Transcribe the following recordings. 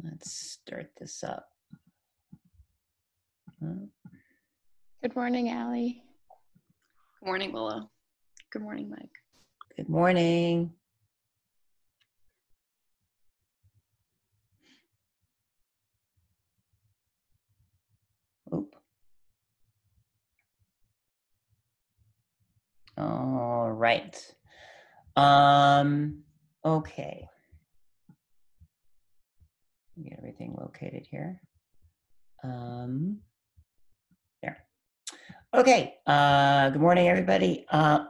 Let's start this up. Good morning, Allie. Good morning, Willa. Good morning, Mike. Good morning. Oop. All right. Um, okay. Get everything located here. Um, there. Okay. Uh, good morning, everybody. Uh,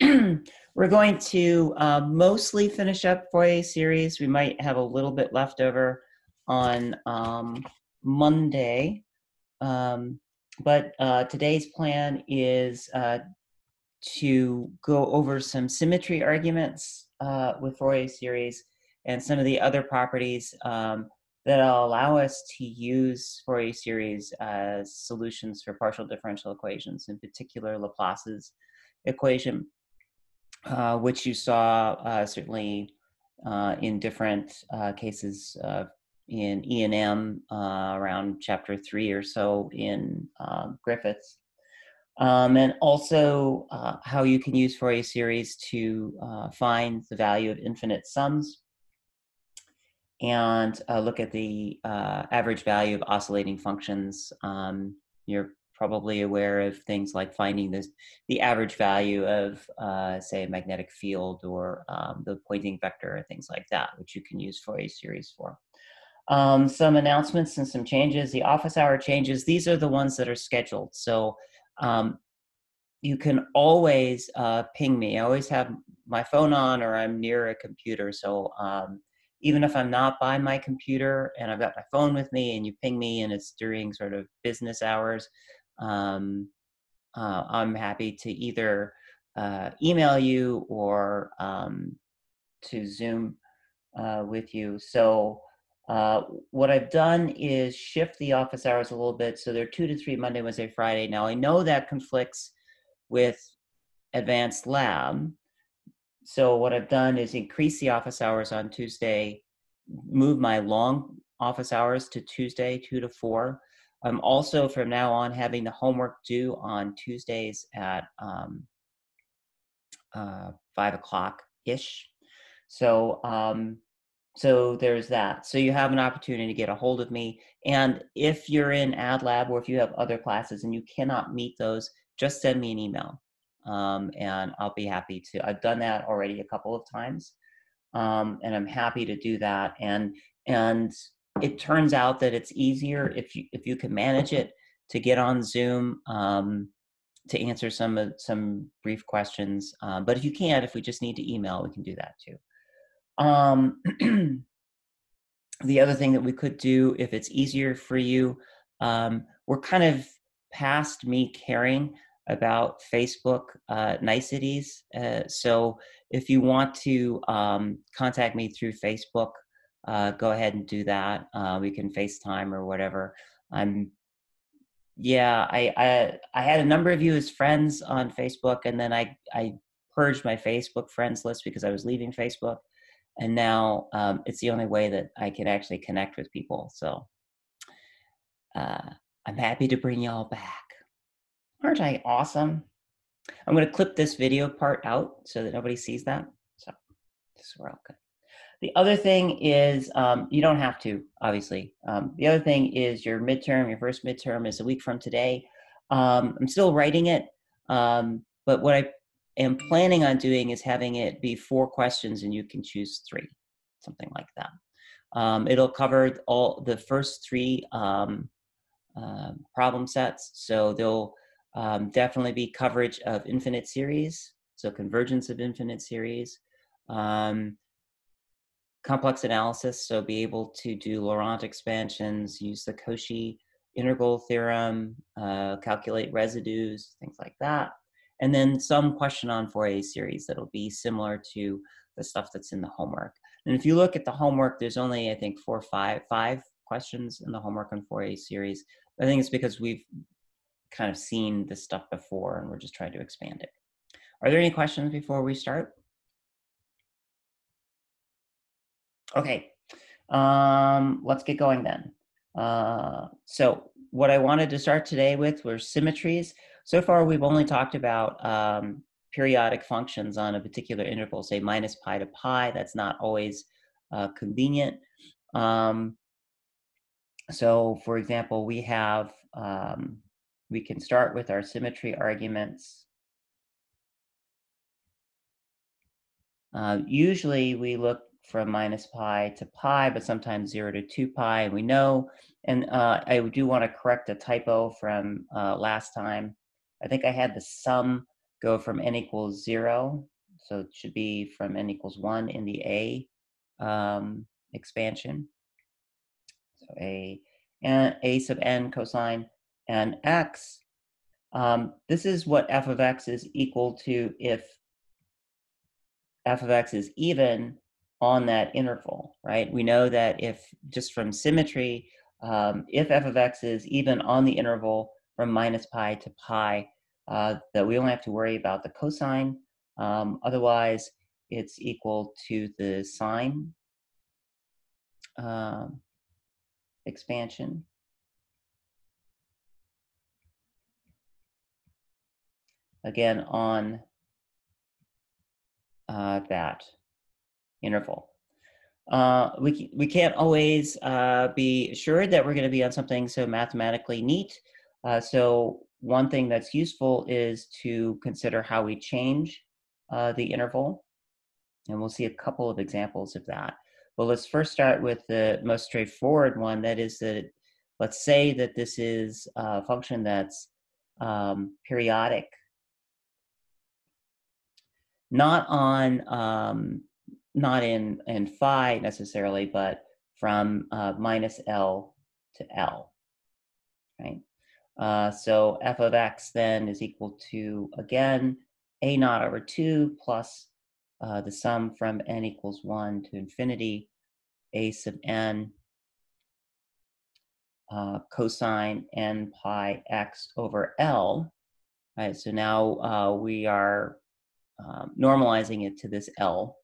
we're going to uh, mostly finish up Fourier series. We might have a little bit left over on um, Monday. Um, but uh, today's plan is uh, to go over some symmetry arguments uh, with Fourier series and some of the other properties um, that'll allow us to use Fourier series as solutions for partial differential equations, in particular Laplace's equation, uh, which you saw uh, certainly uh, in different uh, cases in E and M uh, around chapter three or so in um, Griffiths. Um, and also uh, how you can use Fourier series to find the value of infinite sums and uh, look at the uh, average value of oscillating functions. Um, you're probably aware of things like finding this, the average value of, uh, say, a magnetic field or um, the Poynting vector or things like that, which you can use Fourier series for. Um, some announcements and some changes. The office hour changes, these are the ones that are scheduled. So um, you can always uh, ping me. I always have my phone on or I'm near a computer. So um, even if I'm not by my computer and I've got my phone with me and you ping me and it's during sort of business hours, um, uh, I'm happy to either uh, email you or um, to Zoom uh, with you. So uh, what I've done is shift the office hours a little bit. So they're two to three Monday, Wednesday, Friday. Now I know that conflicts with advanced lab. So what I've done is increase the office hours on Tuesday, move my long office hours to Tuesday, two to four. I'm also from now on having the homework due on Tuesdays at um, uh, five o'clock ish. So um, so there's that. So you have an opportunity to get a hold of me. And if you're in AdLab or if you have other classes and you cannot meet those, just send me an email. Um, and I'll be happy to. I've done that already a couple of times. Um, and I'm happy to do that. And and it turns out that it's easier if you if you can manage it to get on Zoom um, to answer some of some brief questions. Um, but if you can't, if we just need to email, we can do that too. Um, the other thing that we could do, if it's easier for you, um, we're kind of past me caring about Facebook uh, niceties. Uh, so if you want to um, contact me through Facebook, uh, go ahead and do that. Uh, we can FaceTime or whatever. I'm, yeah, I, I I had a number of you as friends on Facebook, and then I I purged my Facebook friends list because I was leaving Facebook and now um, it's the only way that I can actually connect with people. So uh, I'm happy to bring y'all back. Aren't I awesome? I'm going to clip this video part out so that nobody sees that. So this we're all good. The other thing is um, you don't have to, obviously. Um, the other thing is your midterm, your first midterm is a week from today. Um, I'm still writing it, um, but what I am planning on doing is having it be four questions and you can choose three, something like that. Um, it'll cover all the first three um, uh, problem sets. So there'll um, definitely be coverage of infinite series, so convergence of infinite series, um, complex analysis, so be able to do Laurent expansions, use the Cauchy integral theorem, uh, calculate residues, things like that and then some question on Fourier series that'll be similar to the stuff that's in the homework. And if you look at the homework, there's only, I think, four five, five questions in the homework on Fourier series. I think it's because we've kind of seen this stuff before and we're just trying to expand it. Are there any questions before we start? Okay. Um, let's get going then. Uh, so what I wanted to start today with were symmetries. So far, we've only talked about um, periodic functions on a particular interval, say minus pi to pi. That's not always uh, convenient. Um, so for example, we have, um, we can start with our symmetry arguments. Uh, usually we look from minus pi to pi, but sometimes zero to two pi, and we know, and uh, I do want to correct a typo from uh, last time. I think I had the sum go from n equals zero, so it should be from n equals one in the A um, expansion. So a and a sub n cosine and x. Um, this is what f of x is equal to if f of x is even on that interval, right? We know that if just from symmetry, um, if f of x is even on the interval from minus pi to pi, uh, that we only have to worry about the cosine. Um, otherwise, it's equal to the sine um, expansion. Again, on uh, that interval. Uh, we, we can't always uh, be assured that we're going to be on something so mathematically neat. Uh, so one thing that's useful is to consider how we change uh, the interval. And we'll see a couple of examples of that. Well, let's first start with the most straightforward one. That is that, let's say that this is a function that's um, periodic. Not on, um, not in, in phi necessarily, but from uh, minus L to L, right? Uh, so f of x then is equal to, again, a naught over 2 plus uh, the sum from n equals 1 to infinity, a sub n uh, cosine n pi x over L. Right, so now uh, we are um, normalizing it to this L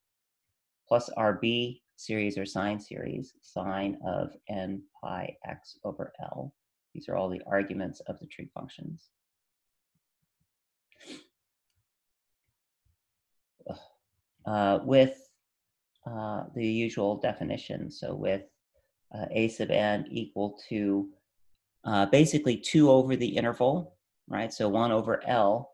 plus RB series or sine series, sine of n pi x over L. These are all the arguments of the trig functions. uh, with uh, the usual definition. So with uh, a sub n equal to uh, basically 2 over the interval, right? So 1 over L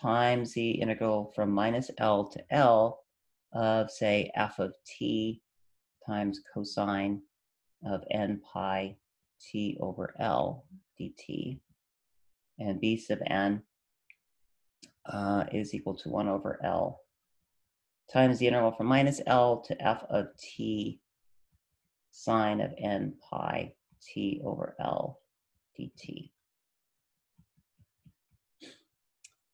times the integral from minus L to L of, say, f of t times cosine of n pi t over L dt. And b sub n uh, is equal to 1 over L times the interval from minus L to f of t sine of n pi t over L dt.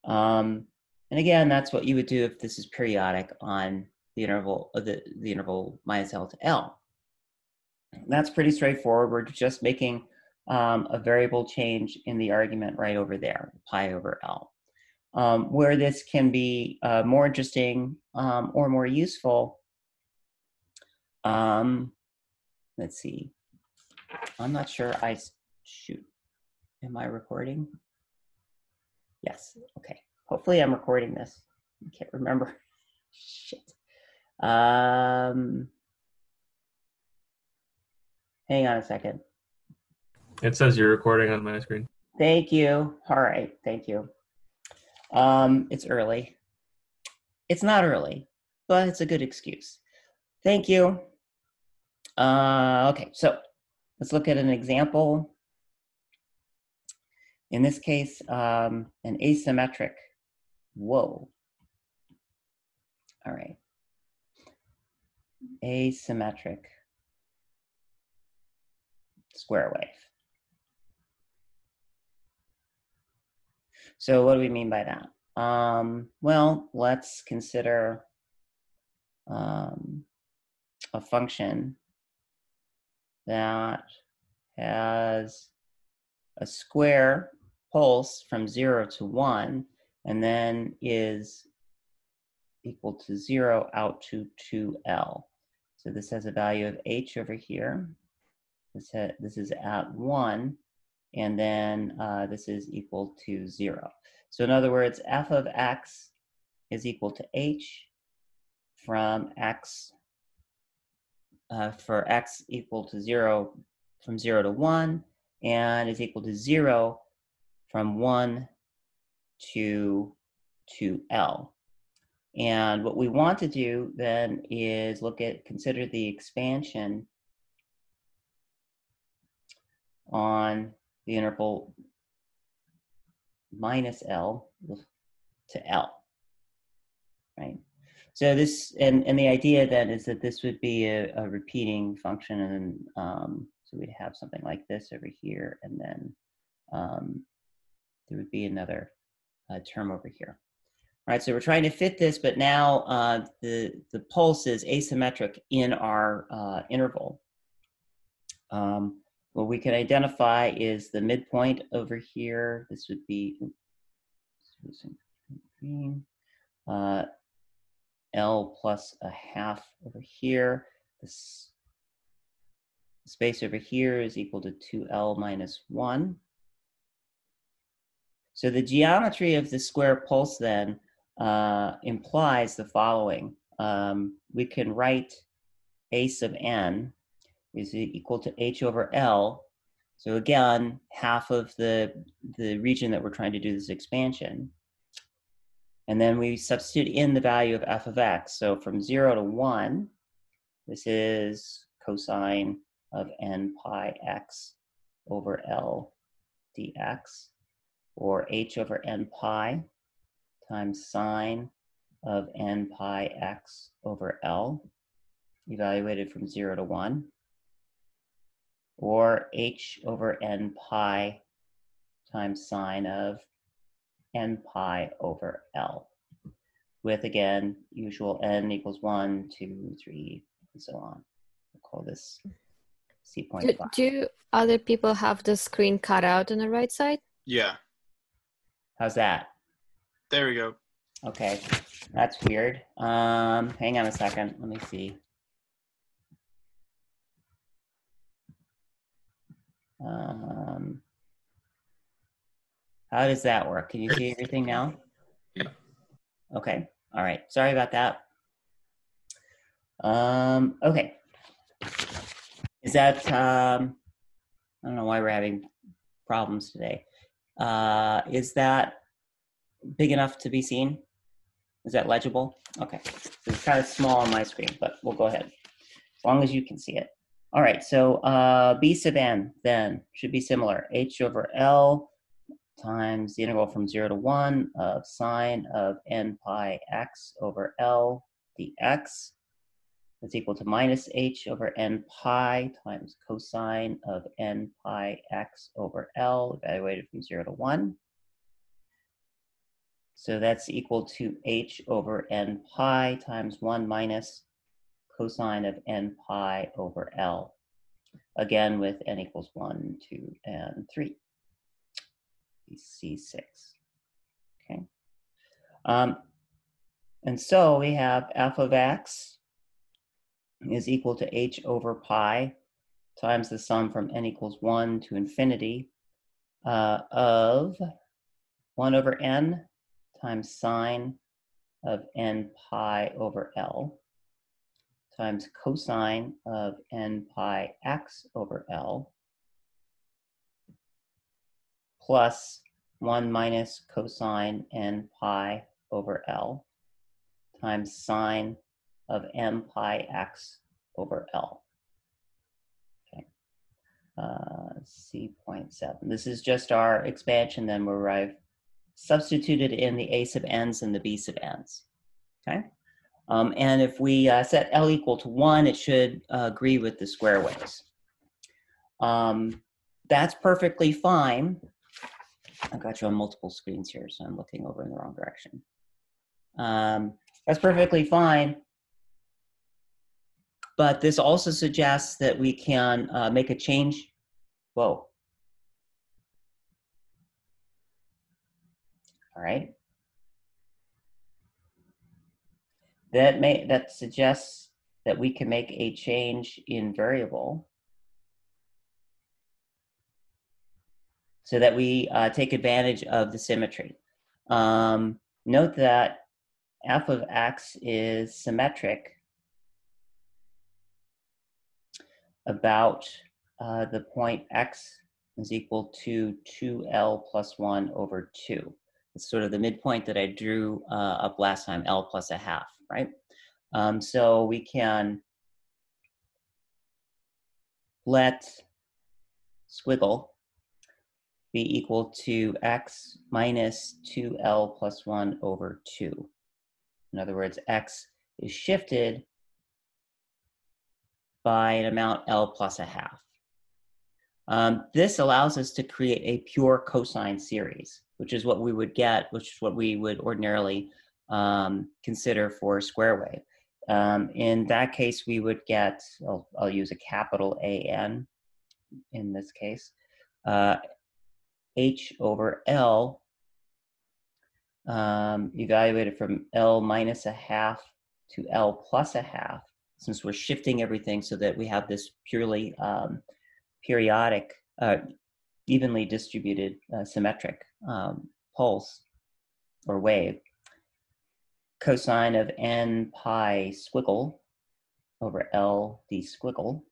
Um, and again, that's what you would do if this is periodic on the interval of the, the interval minus L to L. That's pretty straightforward. We're just making um, a variable change in the argument right over there, pi over L. Um, where this can be uh, more interesting um, or more useful, um, let's see. I'm not sure I, shoot, am I recording? Yes, okay. Hopefully I'm recording this. I can't remember. Shit. Um, hang on a second. It says you're recording on my screen. Thank you. All right, thank you. Um, it's early. It's not early, but it's a good excuse. Thank you. Uh, okay, so let's look at an example. In this case, um, an asymmetric. Whoa. All right. Asymmetric square wave. So what do we mean by that? Um, well, let's consider um, a function that has a square pulse from 0 to 1 and then is equal to 0 out to 2L. So this has a value of h over here. This, this is at 1, and then uh, this is equal to 0. So in other words, f of x is equal to h from x uh, for x equal to 0 from 0 to 1 and is equal to 0 from 1 to, to L. And what we want to do then is look at, consider the expansion on the interval minus L to L, right? So this, and, and the idea then is that this would be a, a repeating function and um, so we'd have something like this over here and then um, there would be another uh, term over here. All right, so we're trying to fit this, but now uh, the, the pulse is asymmetric in our uh, interval. Um, what we can identify is the midpoint over here. This would be uh, L plus a half over here. This space over here is equal to 2L minus 1. So the geometry of the square pulse then uh, implies the following. Um, we can write a sub n is equal to h over L. So again, half of the, the region that we're trying to do this expansion. And then we substitute in the value of f of x. So from 0 to 1, this is cosine of n pi x over L dx, or h over n pi times sine of n pi x over L, evaluated from 0 to 1, or h over n pi times sine of n pi over L, with again, usual n equals 1, 2, 3, and so on. We'll call this C point Do, five. do other people have the screen cut out on the right side? Yeah, How's that? there we go. Okay, that's weird. Um, hang on a second. Let me see. Um, how does that work? Can you see everything now? Yeah. Okay. All right. Sorry about that. Um, okay. Is that, um, I don't know why we're having problems today. Uh, is that big enough to be seen? Is that legible? Okay. It's kind of small on my screen, but we'll go ahead. As long as you can see it. All right, so uh, b sub n then should be similar. h over L times the integral from 0 to 1 of sine of n pi x over L dx that's equal to minus h over n pi times cosine of n pi x over L evaluated from 0 to 1. So that's equal to h over n pi times 1 minus cosine of n pi over L. Again with n equals 1, 2, and 3. C6. Okay. Um, and so we have f of x is equal to h over pi times the sum from n equals 1 to infinity uh, of 1 over n times sine of n pi over L times cosine of n pi x over L plus 1 minus cosine n pi over L times sine of m pi x over L. Okay. Uh, C.7. This is just our expansion then where I've substituted in the a sub n's and the b sub n's. Okay. Um, and if we uh, set L equal to 1, it should uh, agree with the square waves. Um, that's perfectly fine. I've got you on multiple screens here, so I'm looking over in the wrong direction. Um, that's perfectly fine. But this also suggests that we can uh, make a change. Whoa. All right. That may that suggests that we can make a change in variable so that we uh, take advantage of the symmetry. Um, note that f of x is symmetric about uh, the point x is equal to 2l plus 1 over 2. It's sort of the midpoint that I drew uh, up last time, l plus a half, right? Um, so we can let squiggle be equal to x minus 2l plus 1 over 2. In other words, x is shifted by an amount L plus a half. Um, this allows us to create a pure cosine series, which is what we would get, which is what we would ordinarily um, consider for a square wave. Um, in that case, we would get, I'll, I'll, use a capital AN in this case, uh, H over L um, evaluated from L minus a half to L plus a half since we're shifting everything so that we have this purely um, periodic, uh, evenly distributed uh, symmetric um, pulse or wave, cosine of n pi squiggle over L d squiggle,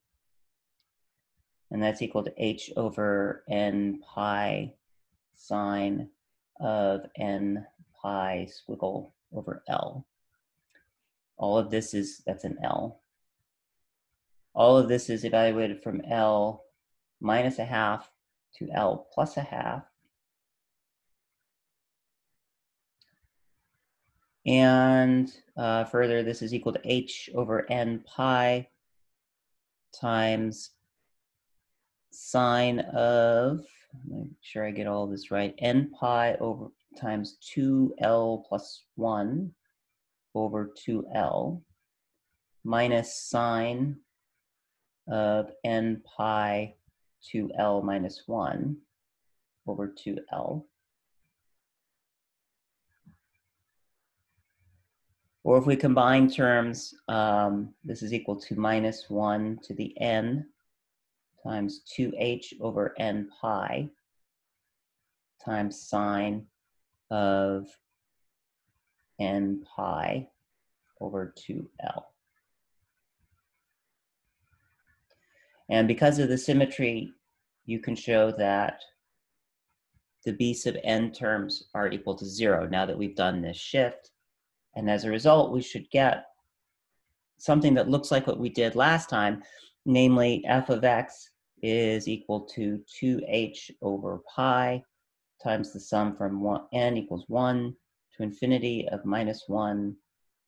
and that's equal to h over n pi sine of n pi squiggle over L. All of this is, that's an L. All of this is evaluated from L minus a half to L plus a half. And uh, further, this is equal to h over n pi times sine of, make sure I get all this right, n pi over times 2l plus 1 over 2L minus sine of n pi 2L minus 1 over 2L. Or if we combine terms, um, this is equal to minus 1 to the n times 2h over n pi times sine of n pi over 2L. And because of the symmetry, you can show that the b sub n terms are equal to zero now that we've done this shift. And as a result, we should get something that looks like what we did last time, namely f of x is equal to 2h over pi times the sum from one, n equals 1 to infinity of minus 1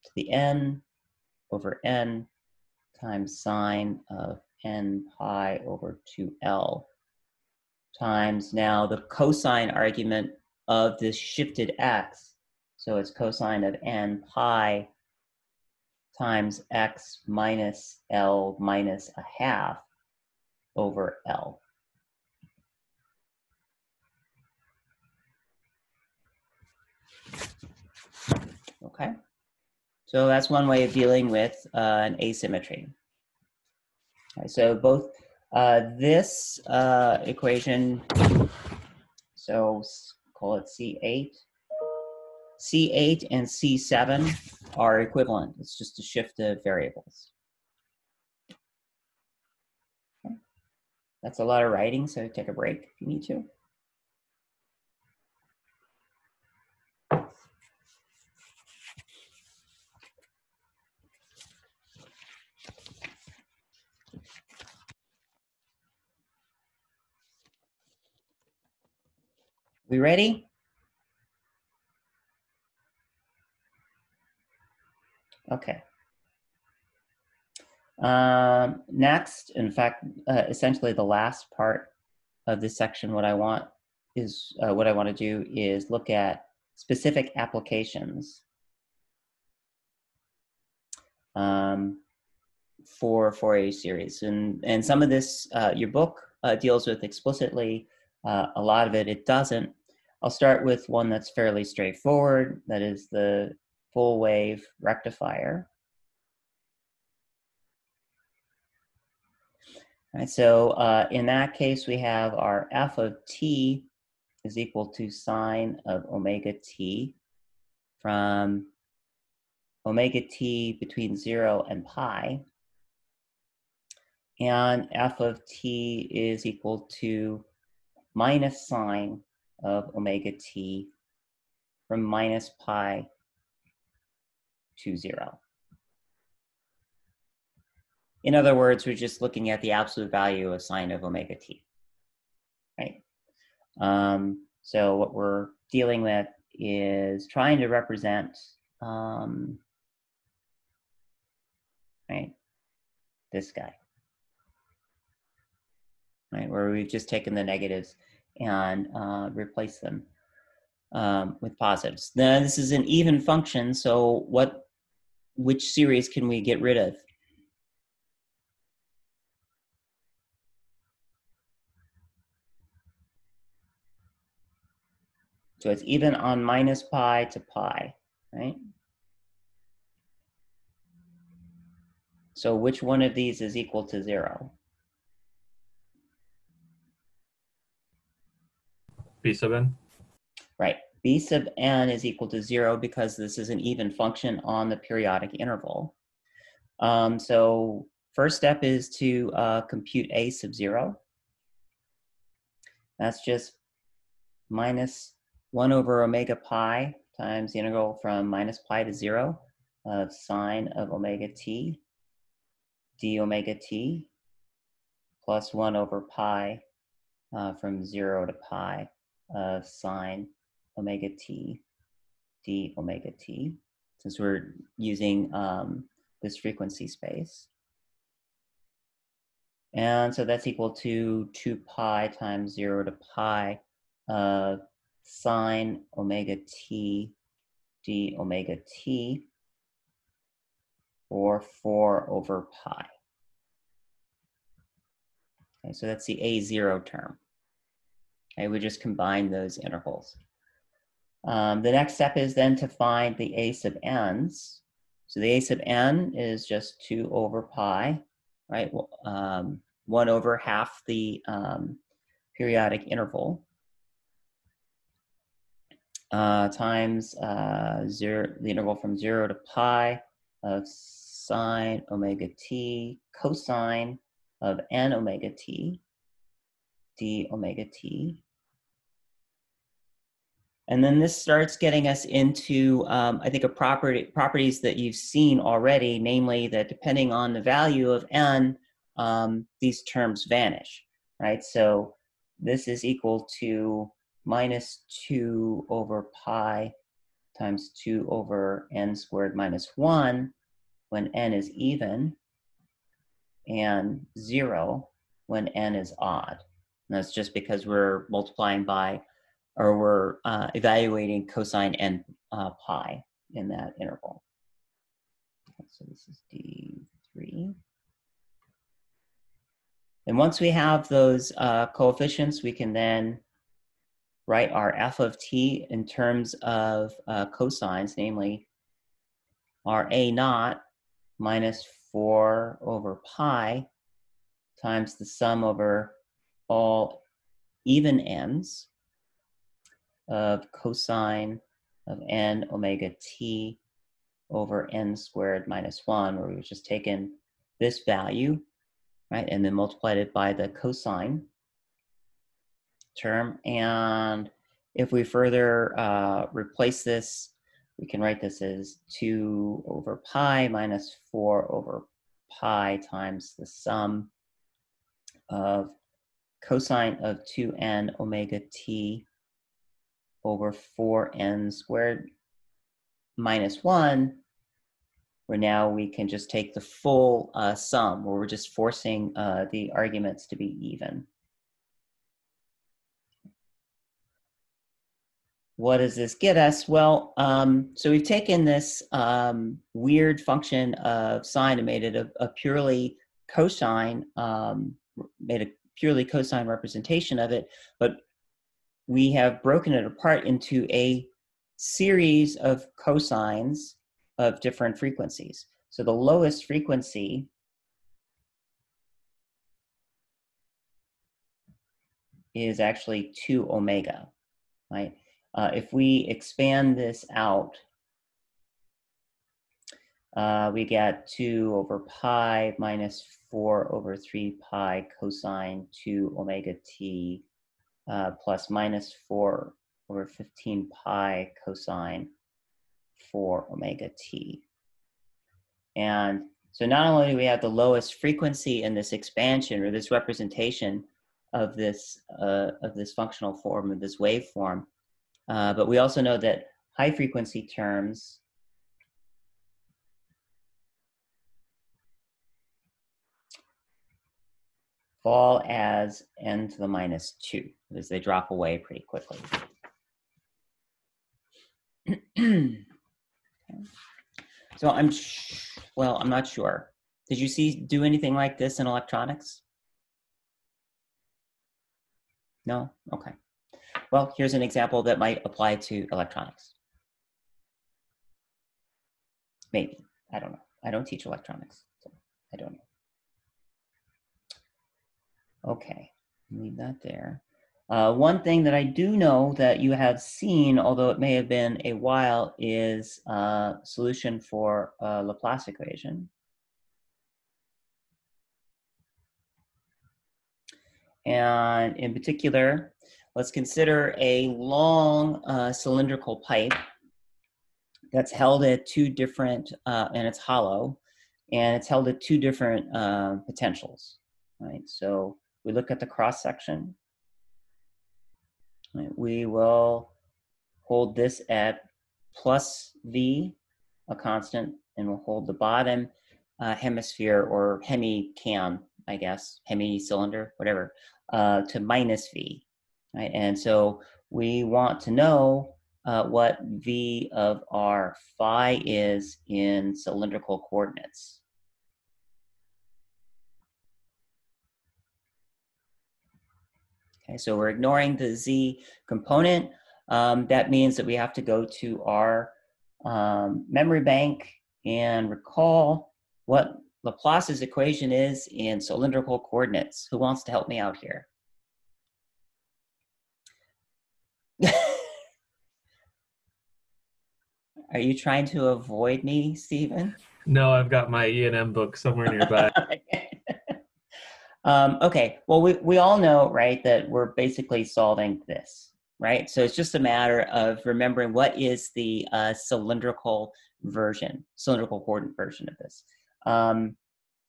to the n over n times sine of n pi over 2l times now the cosine argument of this shifted x. So it's cosine of n pi times x minus l minus a half over l. Okay, so that's one way of dealing with uh, an asymmetry. Okay, so both uh, this uh, equation, so call it C8, C8 and C7 are equivalent. It's just a shift of variables. Okay. That's a lot of writing, so take a break if you need to. We ready? Okay. Um, next, in fact, uh, essentially the last part of this section, what I want is uh, what I want to do is look at specific applications um, for Fourier series, and and some of this uh, your book uh, deals with explicitly. Uh, a lot of it it doesn't, I'll start with one that's fairly straightforward, that is the full wave rectifier. Right, so uh, in that case, we have our f of t is equal to sine of omega t from omega t between 0 and pi. And f of t is equal to minus sine of omega t from minus pi to 0. In other words, we're just looking at the absolute value of sine of omega t, right? Um, so what we're dealing with is trying to represent, um, right, this guy, right, where we've just taken the negatives and uh, replaced them um, with positives. Now this is an even function, so what, which series can we get rid of? So it's even on minus pi to pi, right? So which one of these is equal to zero? Sub n. Right. B sub n is equal to zero because this is an even function on the periodic interval. Um, so first step is to uh, compute a sub zero. That's just minus 1 over omega pi times the integral from minus pi to 0 of sine of omega t d omega t plus 1 over pi uh, from 0 to pi of sine omega t d omega t, since we're using um, this frequency space. And so that's equal to 2 pi times 0 to pi of sine omega t d omega t or 4 over pi. Okay, so that's the A0 term. We just combine those intervals. Um, the next step is then to find the A sub n's. So the A sub n is just 2 over pi, right? Um, 1 over half the um, periodic interval uh, times uh, zero, the interval from 0 to pi of sine omega t cosine of n omega t d omega t. And then this starts getting us into, um, I think, a property properties that you've seen already, namely that depending on the value of n, um, these terms vanish, right? So this is equal to minus 2 over pi times 2 over n squared minus 1 when n is even, and 0 when n is odd. And that's just because we're multiplying by, or we're uh, evaluating cosine n uh, pi in that interval. So this is D3. And once we have those uh, coefficients, we can then write our f of t in terms of uh, cosines, namely our a naught minus 4 over pi times the sum over all even n's of cosine of n omega t over n squared minus 1, where we've just taken this value, right, and then multiplied it by the cosine term. And if we further uh, replace this, we can write this as 2 over pi minus 4 over pi times the sum of cosine of 2n omega t over 4n squared minus 1, where now we can just take the full uh, sum, where we're just forcing uh, the arguments to be even. what does this get us? Well, um, so we've taken this um, weird function of sine and made it a, a purely cosine, um, made a purely cosine representation of it, but we have broken it apart into a series of cosines of different frequencies. So the lowest frequency is actually 2 omega, right? Uh, if we expand this out, uh, we get 2 over pi minus 4 over 3 pi cosine 2 omega t uh, plus minus 4 over 15 pi cosine 4 omega t. And so not only do we have the lowest frequency in this expansion or this representation of this, uh, of this functional form, of this waveform, uh, but we also know that high frequency terms fall as n to the minus 2 as they drop away pretty quickly. okay. So I'm, well, I'm not sure. Did you see, do anything like this in electronics? No? Okay. Well, here's an example that might apply to electronics. Maybe. I don't know. I don't teach electronics, so I don't know. Okay, leave that there. Uh, one thing that I do know that you have seen, although it may have been a while, is uh, solution for a Laplace equation. And in particular, let's consider a long uh, cylindrical pipe that's held at two different, uh, and it's hollow, and it's held at two different uh, potentials, right? So we look at the cross section. We will hold this at plus V, a constant, and we'll hold the bottom uh, hemisphere or hemi-cam, I guess, hemi-cylinder, whatever, uh, to minus V. Right? And so we want to know uh, what V of our phi is in cylindrical coordinates. Okay, so we're ignoring the z component. Um, that means that we have to go to our um, memory bank and recall what Laplace's equation is in cylindrical coordinates. Who wants to help me out here? Are you trying to avoid me, Stephen? No, I've got my E and M book somewhere nearby. Um, okay, well, we, we all know, right, that we're basically solving this, right? So it's just a matter of remembering what is the uh, cylindrical version, cylindrical coordinate version of this. Um,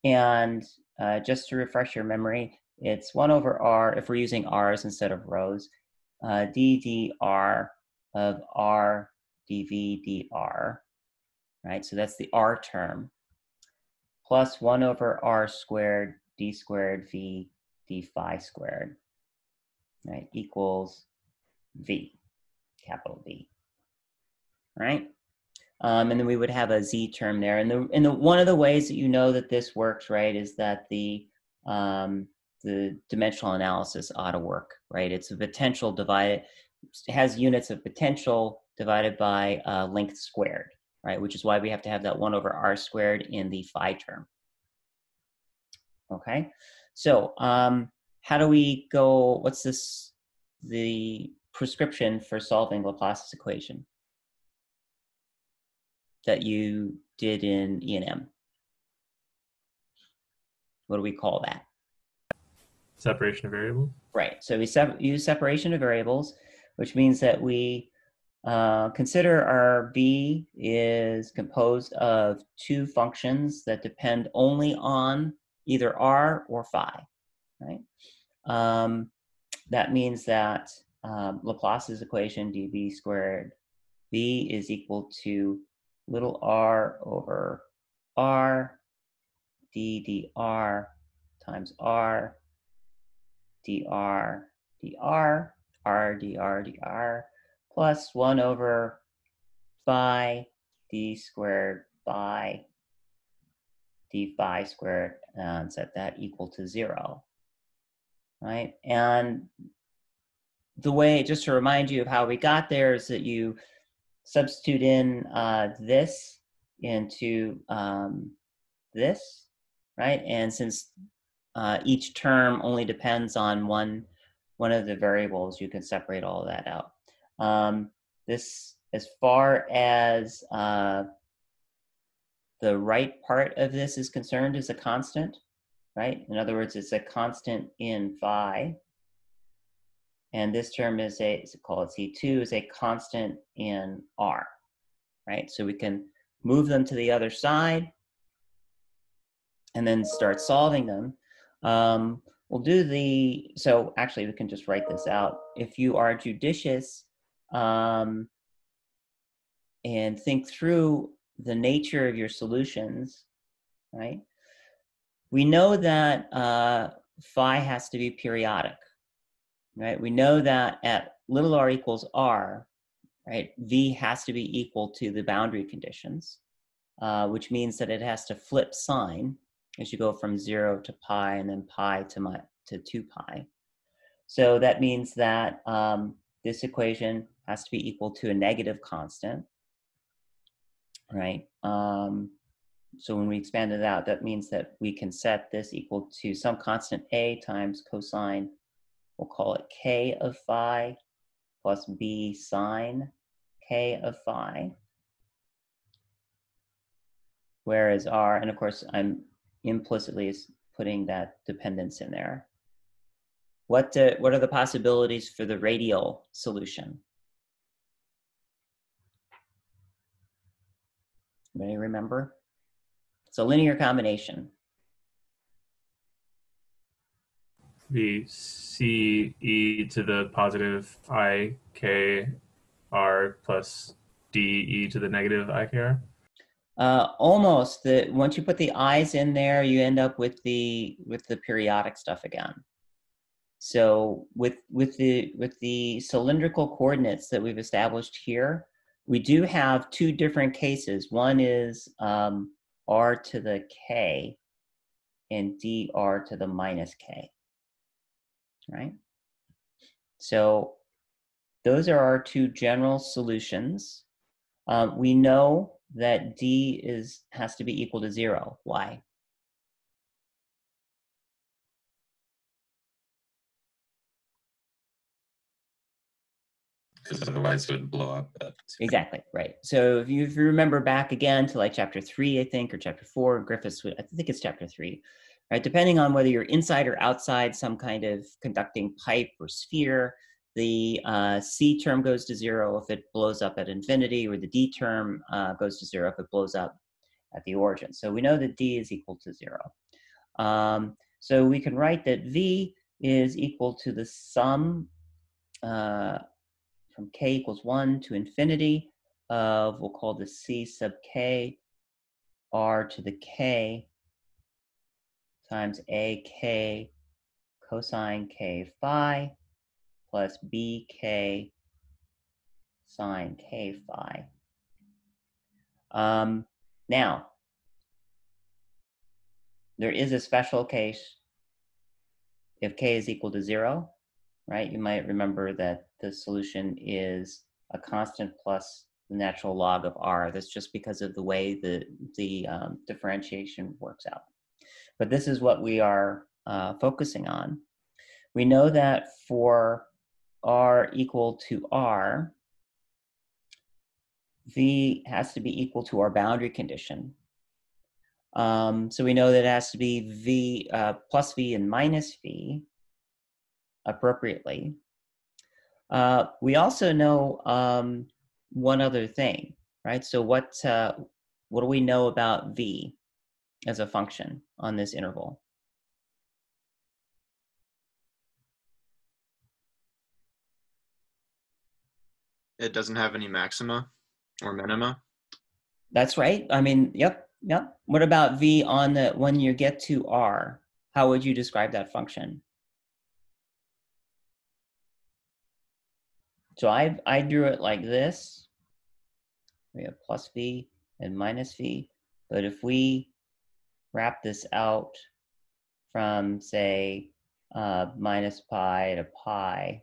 and uh, just to refresh your memory, it's 1 over r, if we're using r's instead of rows, uh, d dr of r dv dr, right? So that's the r term, plus 1 over r squared d squared v d phi squared, right, equals v, capital V, right? Um, and then we would have a z term there. And the and the one of the ways that you know that this works, right, is that the um, the dimensional analysis ought to work, right? It's a potential divided, has units of potential divided by uh, length squared, right? Which is why we have to have that one over r squared in the phi term. Okay, so um, how do we go? What's this? The prescription for solving Laplace's equation that you did in E and M. What do we call that? Separation of variables. Right. So we se use separation of variables, which means that we uh, consider our B is composed of two functions that depend only on either r or phi, right? Um, that means that um, Laplace's equation dv squared v is equal to little r over r d dr times r dr dr r dr dr plus 1 over phi d squared phi d phi squared and set that equal to zero, right? And the way, just to remind you of how we got there, is that you substitute in uh, this into um, this, right? And since uh, each term only depends on one one of the variables, you can separate all that out. Um, this, as far as uh, the right part of this is concerned, is a constant, right? In other words, it's a constant in phi. And this term is a, let's call C2, is a constant in R, right? So we can move them to the other side and then start solving them. Um, we'll do the, so actually we can just write this out. If you are judicious um, and think through the nature of your solutions, right? We know that uh, phi has to be periodic, right? We know that at little r equals r, right, v has to be equal to the boundary conditions, uh, which means that it has to flip sign as you go from zero to pi and then pi to, my, to 2 pi. So that means that um, this equation has to be equal to a negative constant, right? Um, so when we expand it out, that means that we can set this equal to some constant a times cosine, we'll call it k of phi, plus b sine k of phi. Whereas r, and of course I'm implicitly putting that dependence in there. What, uh, what are the possibilities for the radial solution? Anybody remember? It's a linear combination. The C e to the positive i k r plus d e to the negative i k r. Uh, almost. The once you put the i's in there, you end up with the with the periodic stuff again. So with with the with the cylindrical coordinates that we've established here, we do have two different cases. One is um, r to the k and dr to the minus k, right? So those are our two general solutions. Um, we know that d is has to be equal to zero. Why? Because otherwise it would blow up. But Exactly, right. So if you, if you remember back again to like chapter three, I think, or chapter four, Griffiths, I think it's chapter three, right? Depending on whether you're inside or outside some kind of conducting pipe or sphere, the uh, C term goes to zero if it blows up at infinity, or the D term uh, goes to zero if it blows up at the origin. So we know that D is equal to zero. Um, so we can write that V is equal to the sum uh, from k equals 1 to infinity of, we'll call this c sub k, r to the k times a k cosine k phi plus b k sine k phi. Um, now, there is a special case if k is equal to 0, right? You might remember that the solution is a constant plus the natural log of r. That's just because of the way the, the um, differentiation works out. But this is what we are uh, focusing on. We know that for r equal to r, v has to be equal to our boundary condition. Um, so we know that it has to be v uh, plus v and minus v appropriately. Uh, we also know um, one other thing, right? So what uh, what do we know about v as a function on this interval? It doesn't have any maxima or minima. That's right. I mean, yep, yep. What about v on the when you get to r? How would you describe that function? So I, I drew it like this. We have plus v and minus v. But if we wrap this out from, say, uh, minus pi to pi,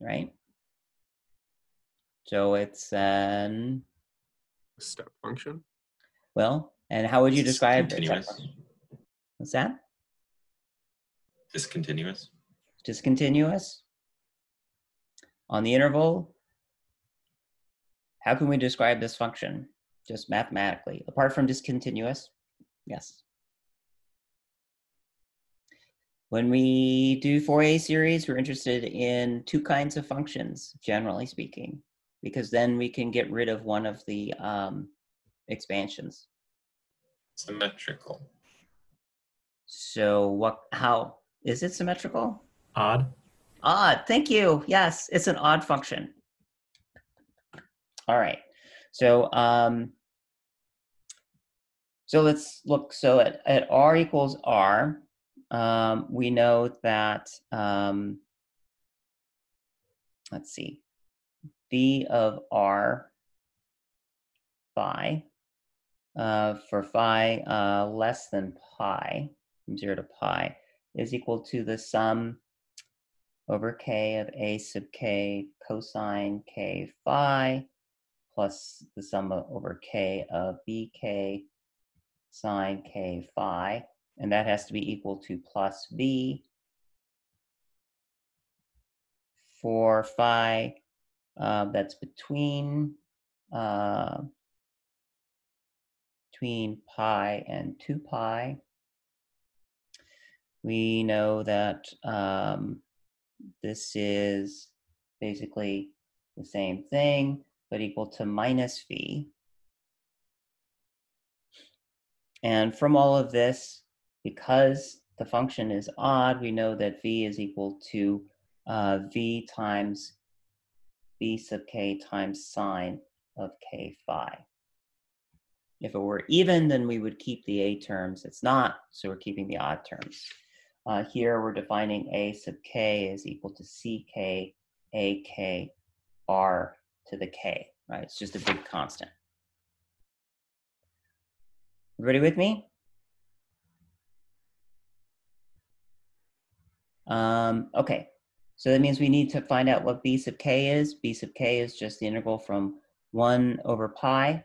right? So it's an, Step function. well, and how would you It's describe it? continuous. What's that? Discontinuous. discontinuous. On the interval, how can we describe this function? Just mathematically, apart from discontinuous? Yes. When we do Fourier series, we're interested in two kinds of functions, generally speaking, because then we can get rid of one of the um, expansions. Symmetrical. So what, how, is it symmetrical? Odd. Odd, thank you. Yes, it's an odd function. All right. So um so let's look so at, at r equals r, um, we know that um let's see, v of r phi uh, for phi uh, less than pi from 0 to pi is equal to the sum over k of a sub k cosine k phi plus the sum over k of bk sine k phi, and that has to be equal to plus v for phi uh, that's between uh, between pi and 2 pi. We know that um, this is basically the same thing, but equal to minus v. And from all of this, because the function is odd, we know that v is equal to uh, v times v sub k times sine of k phi. If it were even, then we would keep the a terms. It's not, so we're keeping the odd terms. Uh, here we're defining a sub k is equal to ck ak r to the k, right? It's just a big constant. Everybody with me? Um, okay, so that means we need to find out what b sub k is. b sub k is just the integral from 1 over pi,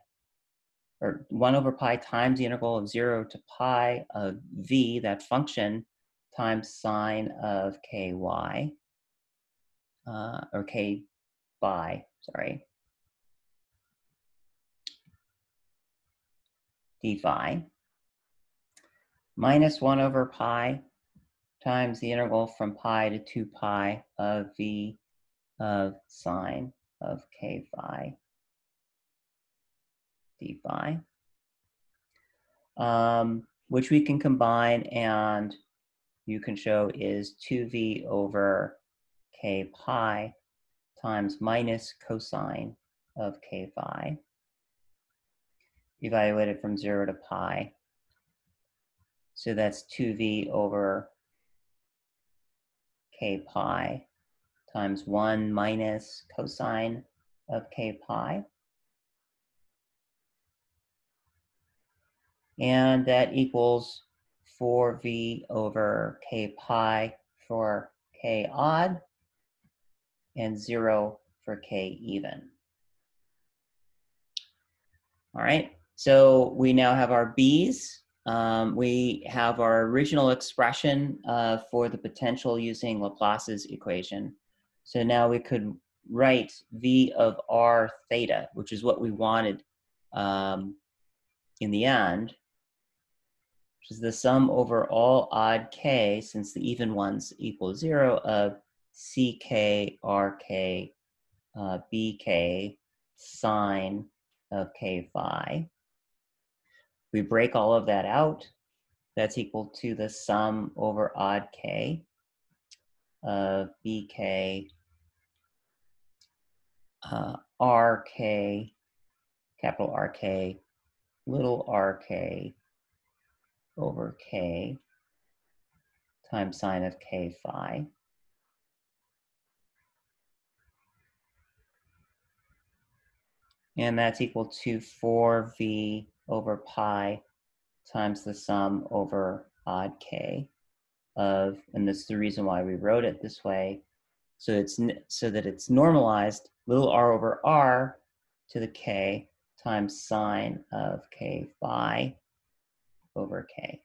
or 1 over pi times the integral of 0 to pi of v, that function, times sine of ky, uh, or k phi, sorry, d phi, minus 1 over pi times the integral from pi to 2 pi of v of sine of k phi d phi, um, which we can combine and you can show is 2v over k pi times minus cosine of k phi, evaluated from 0 to pi. So that's 2v over k pi times 1 minus cosine of k pi. And that equals 4v over k pi for k odd and 0 for k even. All right, so we now have our b's. Um, we have our original expression uh, for the potential using Laplace's equation. So now we could write v of r theta, which is what we wanted um, in the end, which is the sum over all odd k, since the even ones equal zero, of ck, rk, uh, bk, sine of k phi. We break all of that out. That's equal to the sum over odd k of bk, uh, rk, capital RK, little rk over k times sine of k phi. And that's equal to 4v over pi times the sum over odd k of, and this is the reason why we wrote it this way, so it's so that it's normalized little r over r to the k times sine of k phi over k.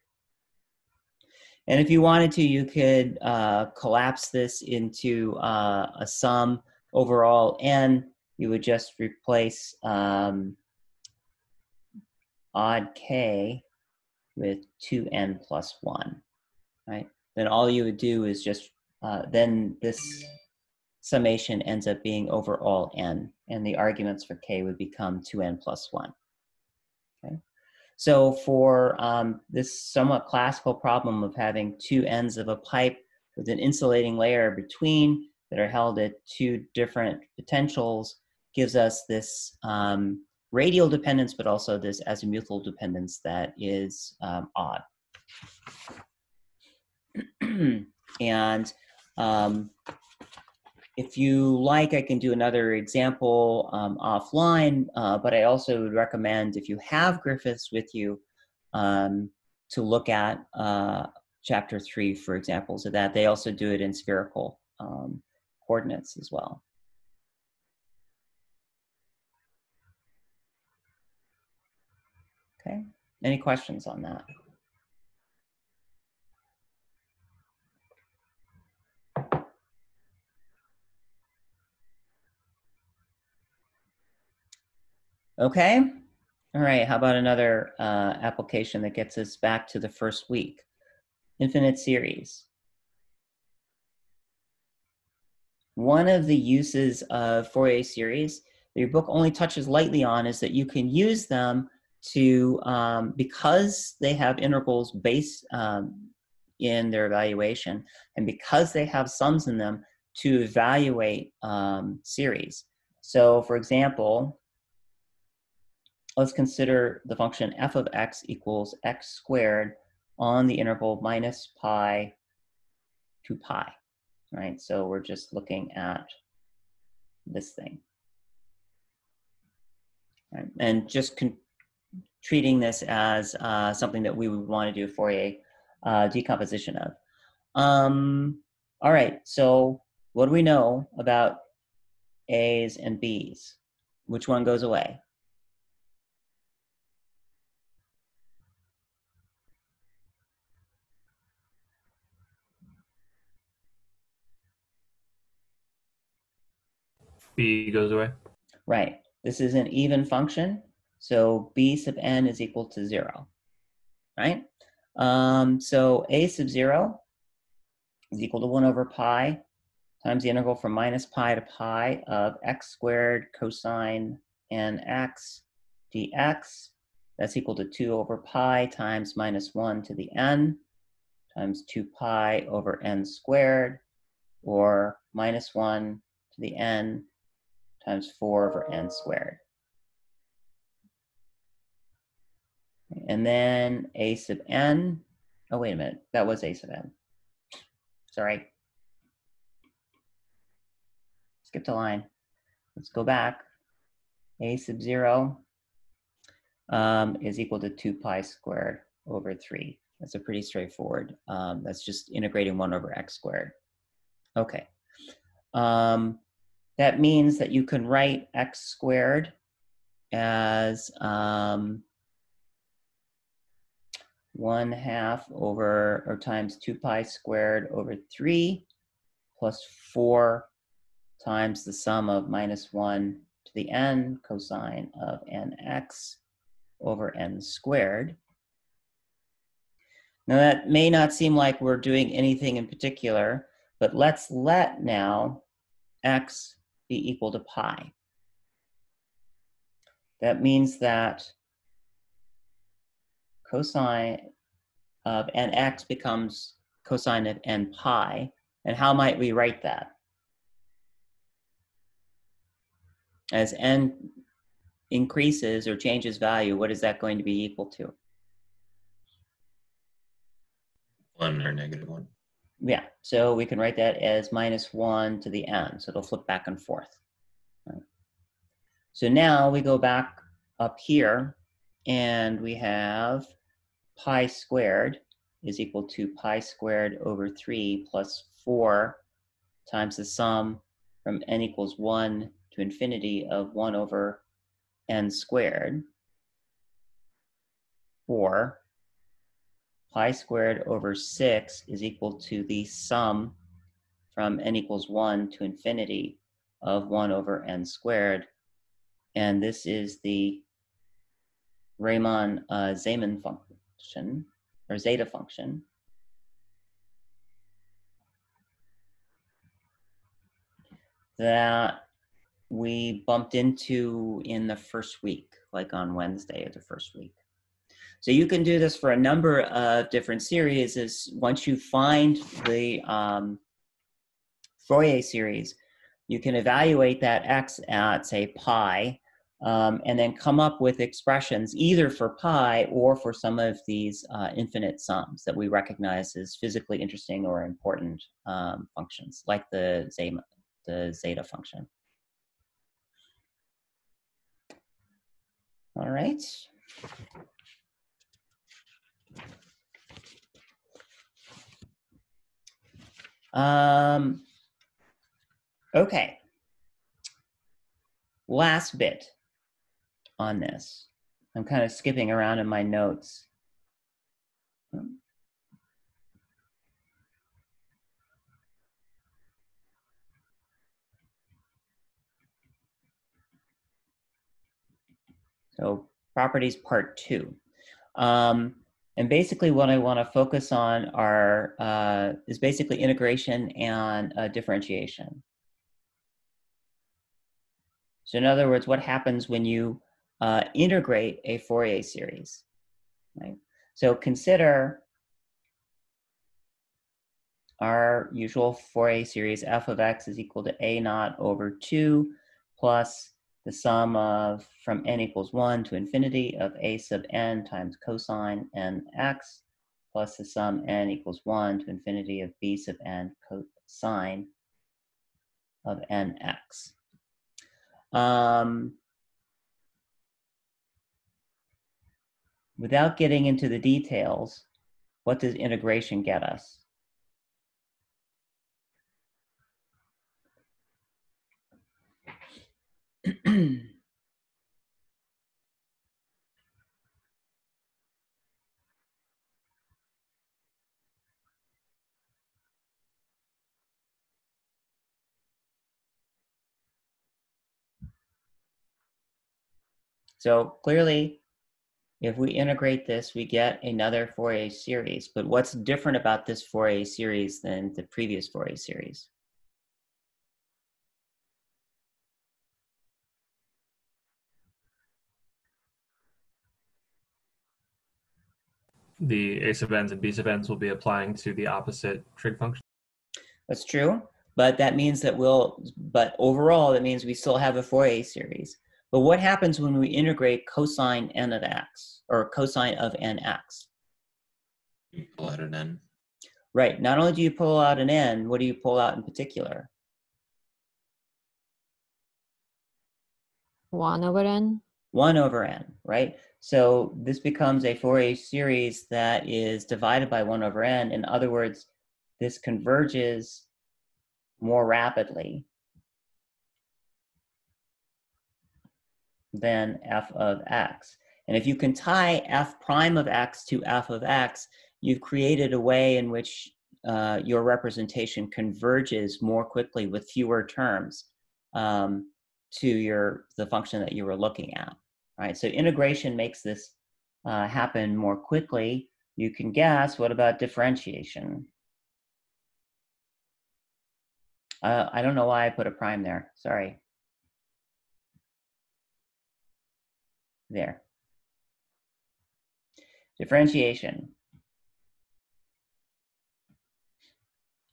And if you wanted to, you could uh, collapse this into uh, a sum overall n. You would just replace um, odd k with 2n plus 1, right? Then all you would do is just, uh, then this summation ends up being overall n, and the arguments for k would become 2n plus 1. Okay? So for um, this somewhat classical problem of having two ends of a pipe with an insulating layer between that are held at two different potentials gives us this um, radial dependence, but also this azimuthal dependence that is um, odd. and um, if you like, I can do another example um, offline, uh, but I also would recommend if you have Griffiths with you um, to look at uh, chapter three for examples of that. They also do it in spherical um, coordinates as well. Okay, any questions on that? Okay. All right. How about another uh, application that gets us back to the first week? Infinite series. One of the uses of Fourier series that your book only touches lightly on is that you can use them to, um, because they have integrals based um, in their evaluation, and because they have sums in them, to evaluate um, series. So, for example, let's consider the function f of x equals x squared on the interval minus pi to pi, right? So we're just looking at this thing. Right? And just treating this as uh, something that we would want to do for a uh, decomposition of. Um, all right, so what do we know about A's and B's? Which one goes away? B goes away. Right. This is an even function, so b sub n is equal to zero, right? Um, so a sub zero is equal to one over pi times the integral from minus pi to pi of x squared cosine nx dx. That's equal to 2 over pi times minus 1 to the n times 2 pi over n squared, or minus 1 to the n times 4 over n squared. And then a sub n, oh, wait a minute, that was a sub n. Sorry. Skip a line. Let's go back. a sub 0 um, is equal to 2 pi squared over 3. That's a pretty straightforward. Um, that's just integrating 1 over x squared. Okay. Um, that means that you can write x squared as um, 1 half over, or times 2 pi squared over 3 plus 4 times the sum of minus 1 to the n cosine of nx over n squared. Now that may not seem like we're doing anything in particular, but let's let now x be equal to pi. That means that cosine of nx becomes cosine of n pi. And how might we write that? As n increases or changes value, what is that going to be equal to? One or negative one. Yeah, so we can write that as minus 1 to the n, so it'll flip back and forth. So now we go back up here, and we have pi squared is equal to pi squared over 3 plus 4 times the sum from n equals 1 to infinity of 1 over n squared, or pi squared over 6 is equal to the sum from n equals 1 to infinity of 1 over n squared. And this is the Riemann uh, Zeeman function, or zeta function. That we bumped into in the first week, like on Wednesday of the first week. So you can do this for a number of different series. Is once you find the um, Fourier series, you can evaluate that x at say pi, um, and then come up with expressions either for pi or for some of these uh, infinite sums that we recognize as physically interesting or important um, functions, like the zeta, the zeta function. All right. Um, okay. Last bit on this. I'm kind of skipping around in my notes. So properties part two. Um, and basically what I wanna focus on are, uh, is basically integration and uh, differentiation. So in other words, what happens when you uh, integrate a Fourier series, right? So consider our usual Fourier series f of x is equal to a naught over 2 plus the sum of from n equals 1 to infinity of a sub n times cosine n x plus the sum n equals 1 to infinity of b sub n cosine of nx. Um, without getting into the details, what does integration get us? so clearly, if we integrate this, we get another Fourier series. But what's different about this Fourier series than the previous Fourier series? The a sub n's and b sub n's will be applying to the opposite trig function. That's true, but that means that we'll, but overall, that means we still have a Fourier series. But what happens when we integrate cosine n of x, or cosine of nx? You pull out an n. Right, not only do you pull out an n, what do you pull out in particular? 1 over n. 1 over n, right? So this becomes a Fourier series that is divided by 1 over n. In other words, this converges more rapidly than f of x. And if you can tie f prime of x to f of x, you've created a way in which uh, your representation converges more quickly with fewer terms um, to your the function that you were looking at. Right. So integration makes this uh, happen more quickly. You can guess. What about differentiation? Uh, I don't know why I put a prime there. Sorry. There. Differentiation.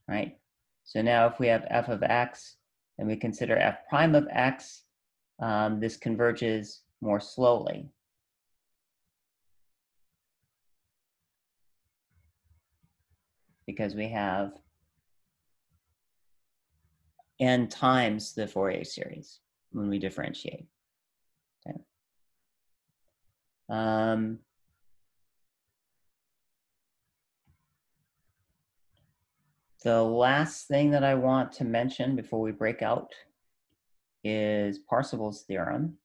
Right? So now if we have f of x, and we consider f prime of x, um, this converges more slowly. Because we have n times the Fourier series when we differentiate. Okay. Um, the last thing that I want to mention before we break out is Parseval's theorem.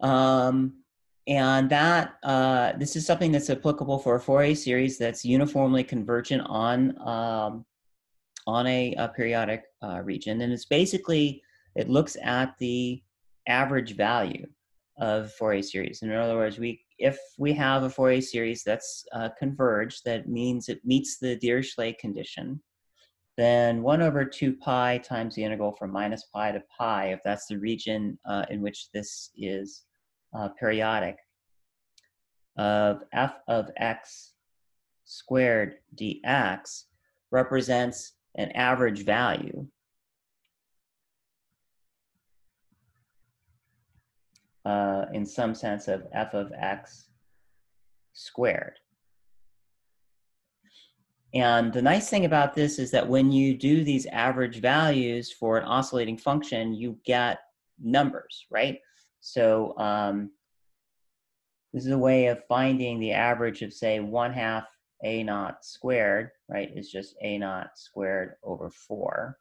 Um, and that uh, this is something that's applicable for a Fourier series that's uniformly convergent on um, on a, a periodic uh, region, and it's basically it looks at the average value of Fourier series. In other words, we if we have a Fourier series that's uh, converged, that means it meets the Dirichlet condition, then 1 over 2 pi times the integral from minus pi to pi, if that's the region uh, in which this is uh, periodic of f of x squared dx represents an average value uh, in some sense of f of x squared. And the nice thing about this is that when you do these average values for an oscillating function, you get numbers, right? So um, this is a way of finding the average of say one half a naught squared, right, is just a naught squared over four.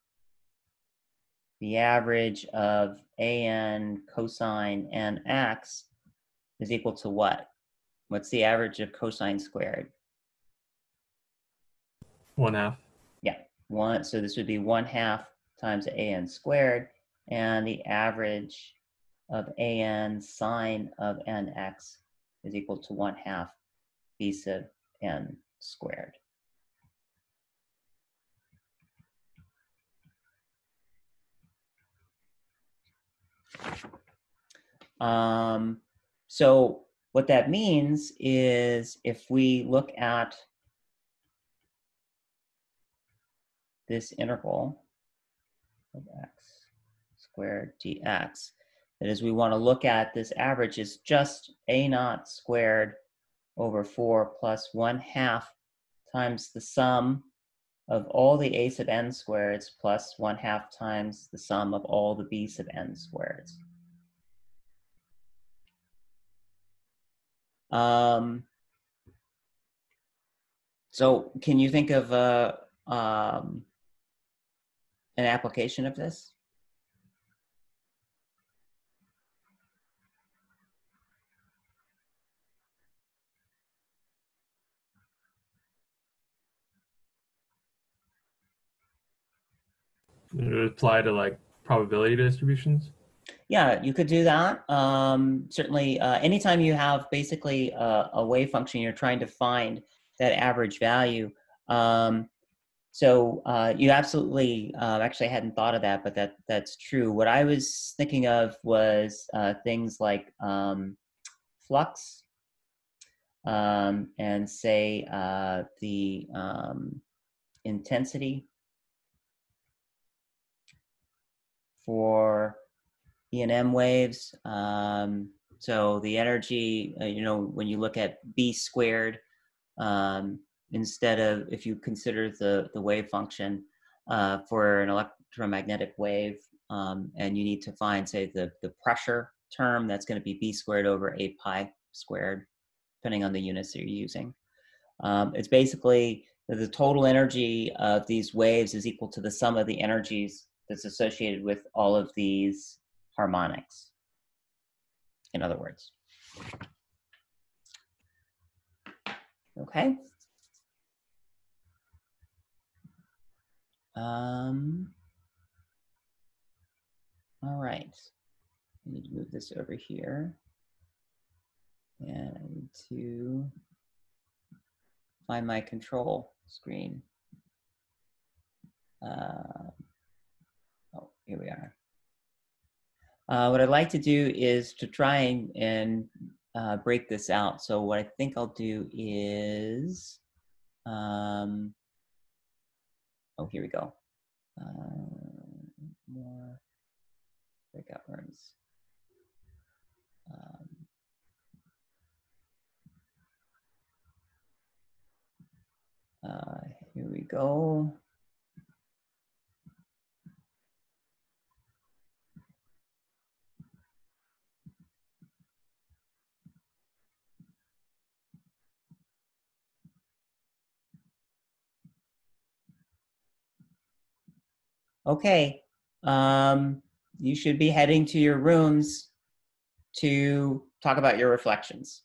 The average of an cosine nx is equal to what? What's the average of cosine squared? One half. Yeah, one. So this would be one half times an squared, and the average of an sine of nx is equal to one half b sub n squared. Um, so what that means is if we look at this integral of x squared dx, that is we want to look at this average is just a naught squared over 4 plus 1 half times the sum of all the a sub n squareds plus 1 half times the sum of all the b sub n squareds. Um, so can you think of uh, um, an application of this? It would apply to like probability distributions. Yeah, you could do that. Um, certainly, uh, anytime you have basically a, a, wave function, you're trying to find that average value. Um, so uh, you absolutely, uh, actually, hadn't thought of that, but that that's true. What I was thinking of was uh, things like um, flux, um, and say uh, the um, intensity for E and M waves. Um, so the energy, uh, you know, when you look at B squared, um, instead of if you consider the the wave function uh, for an electromagnetic wave, um, and you need to find, say, the the pressure term, that's going to be B squared over A pi squared, depending on the units that you're using. Um, it's basically the total energy of these waves is equal to the sum of the energies that's associated with all of these harmonics, in other words. Okay. Um, all right. I need to move this over here. And I need to find my control screen. Uh, here we are. Uh, what I'd like to do is to try and, and uh, break this out. So what I think I'll do is, um, oh, here we go. Uh, more breakout rooms. Um, uh, here we go. Okay, um, you should be heading to your rooms to talk about your reflections.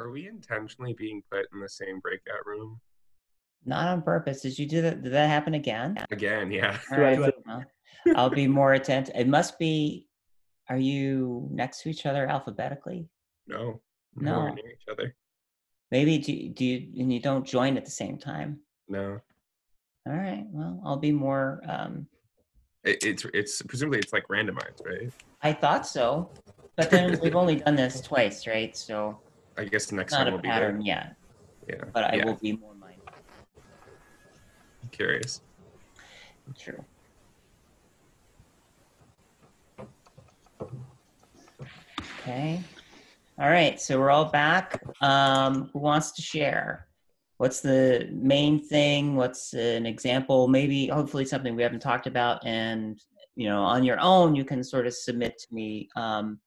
Are we intentionally being put in the same breakout room? Not on purpose. Did you do that? Did that happen again? Again, yeah. All right. well, I'll be more attentive. It must be. Are you next to each other alphabetically? No. No. We're near each other. Maybe do, do you and you don't join at the same time? No. All right. Well, I'll be more. Um, It, it's it's presumably it's like randomized, right? I thought so, but then we've only done this twice, right? So I guess the next not time will be pattern there. yet. Yeah. But I yeah. will be more mindful. I'm curious. True. Okay. All right. So we're all back. Um, who wants to share? What's the main thing? What's an example? Maybe, hopefully, something we haven't talked about. And you know, on your own, you can sort of submit to me um,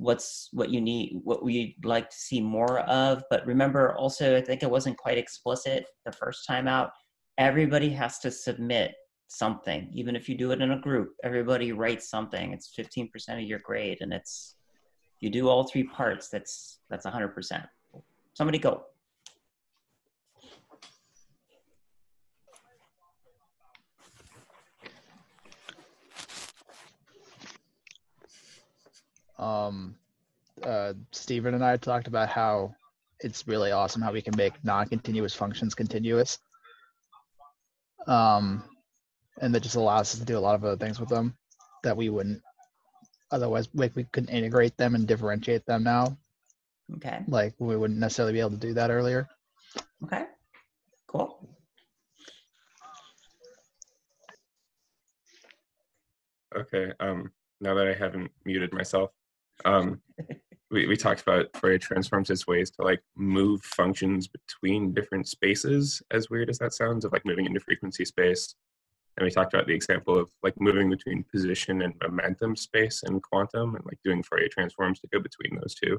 what's what you need, what we'd like to see more of. But remember, also, I think it wasn't quite explicit the first time out. Everybody has to submit something even if you do it in a group everybody writes something it's 15% of your grade and it's you do all three parts that's that's 100% somebody go um, uh, Stephen and I talked about how it's really awesome how we can make non-continuous functions continuous. Um, and that just allows us to do a lot of other things with them that we wouldn't otherwise like we couldn't integrate them and differentiate them now okay like we wouldn't necessarily be able to do that earlier okay cool Okay. Um, now that I haven't muted myself, um, we, we talked about Fourier transforms as ways to like move functions between different spaces. As weird as that sounds, of like moving into frequency space. And we talked about the example of like moving between position and momentum space and quantum, and like doing Fourier transforms to go between those two.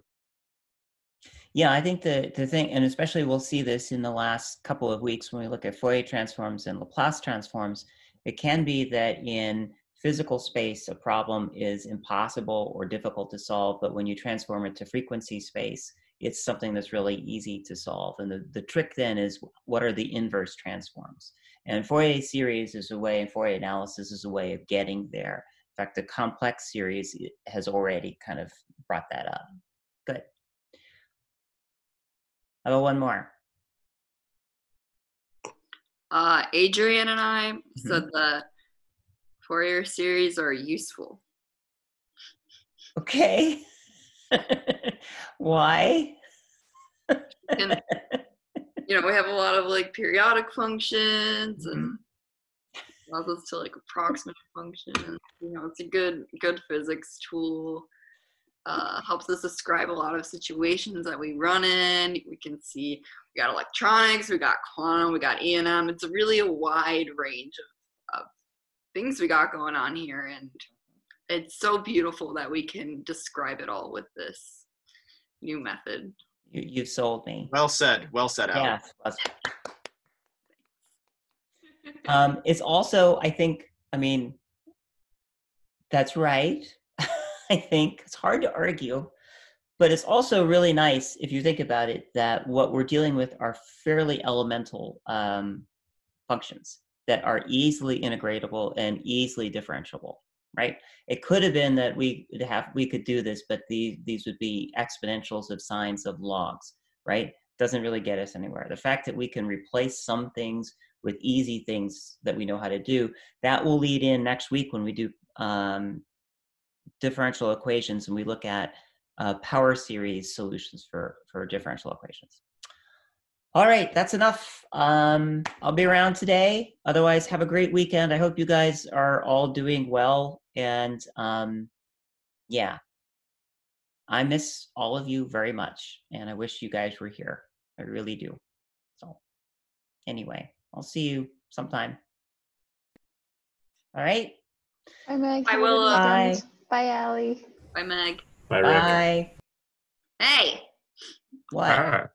yeah i think the the thing and especially we'll see this in the last couple of weeks when we look at fourier transforms and laplace transforms it can be that in physical space a problem is impossible or difficult to solve but when you transform it to frequency space it's something that's really easy to solve. And the, the trick then is what are the inverse transforms? And fourier series is a way and fourier analysis is a way of getting there. In fact the complex series has already kind of brought that up. Good. How about one more? Uh, Adrian and I said the Fourier series are useful. Okay. Why? And, you know, we have a lot of like periodic functions and allows us to like approximate functions. You know, it's a good good physics tool. Uh, helps us describe a lot of situations that we run in. We can see we got electronics, we got quantum, we got E and M. It's really a wide range of, of things we got going on here, and it's so beautiful that we can describe it all with this new method. You, you've sold me. Well said. Well said, Al. Yeah. Um, it's also, I think, I mean, that's right. I think it's hard to argue, but it's also really nice if you think about it that what we're dealing with are fairly elemental um, functions that are easily integratable and easily differentiable. Right? It could have been that we have we could do this, but these these would be exponentials of sines of logs. Right? Doesn't really get us anywhere. The fact that we can replace some things with easy things that we know how to do that will lead in next week when we do um, differential equations and we look at uh, power series solutions for for differential equations all right that's enough um, i'll be around today otherwise have a great weekend i hope you guys are all doing well and um, yeah i miss all of you very much and i wish you guys were here i really do so anyway I'll see you sometime. All right. Bye, Meg. I Have a good will, uh, weekend. Bye, Allie. Bye, Meg. Bye, Rick. Bye. Hey! What? Ah,